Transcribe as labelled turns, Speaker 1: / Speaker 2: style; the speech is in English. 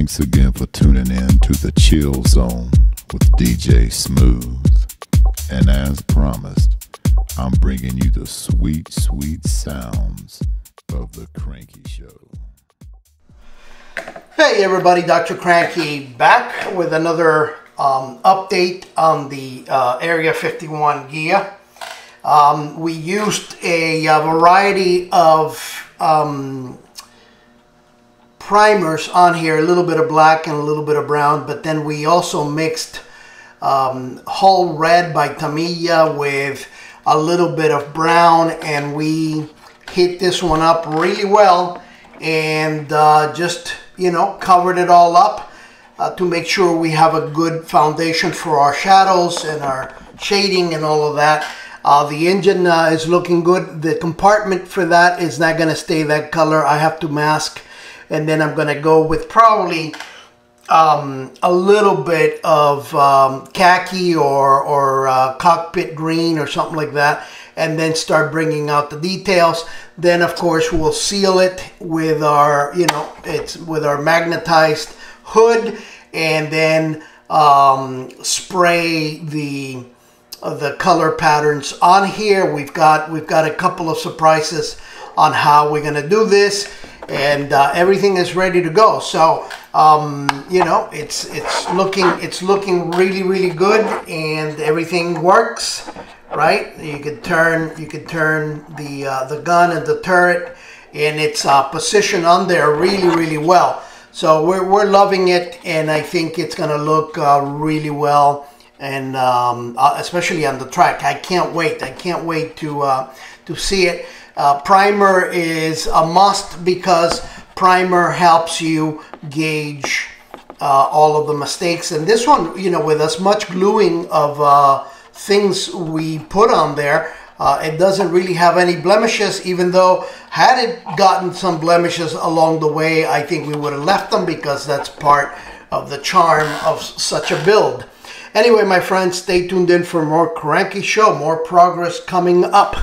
Speaker 1: Thanks again for tuning in to the Chill Zone with DJ Smooth. And as promised, I'm bringing you the sweet, sweet sounds of the Cranky Show.
Speaker 2: Hey everybody, Dr. Cranky back with another um, update on the uh, Area 51 Ghia. Um, we used a, a variety of um, primers on here, a little bit of black and a little bit of brown, but then we also mixed um, Hull Red by Tamiya with a little bit of brown and we hit this one up really well and uh, just, you know, covered it all up uh, to make sure we have a good foundation for our shadows and our shading and all of that. Uh, the engine uh, is looking good. The compartment for that is not going to stay that color. I have to mask and then I'm going to go with probably um, a little bit of um, khaki or, or uh, cockpit green or something like that and then start bringing out the details. Then of course we'll seal it with our you know it's with our magnetized hood and then um, spray the uh, the color patterns on here. We've got we've got a couple of surprises on how we're going to do this and uh, everything is ready to go. So um, you know, it's it's looking it's looking really really good, and everything works. Right? You could turn you could turn the uh, the gun and the turret, and it's uh, positioned on there really really well. So we're we're loving it, and I think it's gonna look uh, really well and um, uh, especially on the track. I can't wait. I can't wait to uh, to see it. Uh, primer is a must because primer helps you gauge uh, all of the mistakes. And this one, you know, with as much gluing of uh, things we put on there, uh, it doesn't really have any blemishes, even though had it gotten some blemishes along the way, I think we would have left them because that's part of the charm of such a build. Anyway, my friends, stay tuned in for more Cranky Show, more progress coming up.